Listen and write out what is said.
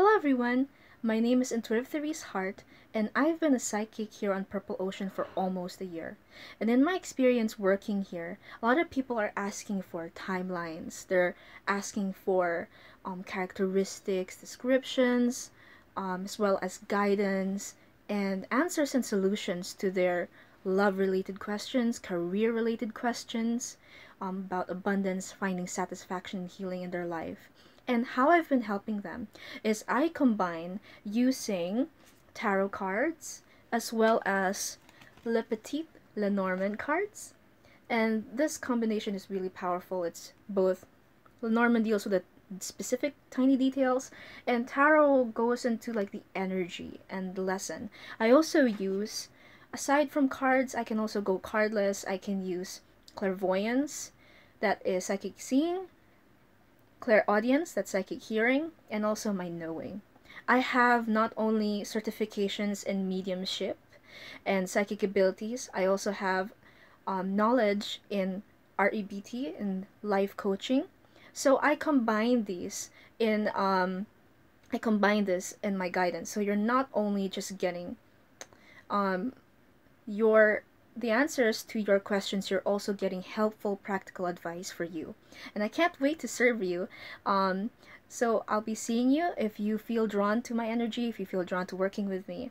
Hello everyone, my name is Intuitive Therese Hart, and I've been a psychic here on Purple Ocean for almost a year. And in my experience working here, a lot of people are asking for timelines. They're asking for um, characteristics, descriptions, um, as well as guidance and answers and solutions to their love related questions, career related questions, um, about abundance, finding satisfaction and healing in their life. And how I've been helping them is I combine using tarot cards as well as Le Petit Lenormand cards. And this combination is really powerful. It's both Lenormand deals with the specific tiny details and tarot goes into like the energy and the lesson. I also use aside from cards, I can also go cardless. I can use clairvoyance, that is psychic seeing, clairaudience, that's psychic hearing, and also my knowing. I have not only certifications in mediumship and psychic abilities, I also have um, knowledge in REBT and life coaching. So I combine these in um, I combine this in my guidance. So you're not only just getting um, your the answers to your questions, you're also getting helpful practical advice for you. And I can't wait to serve you. Um, so I'll be seeing you if you feel drawn to my energy, if you feel drawn to working with me.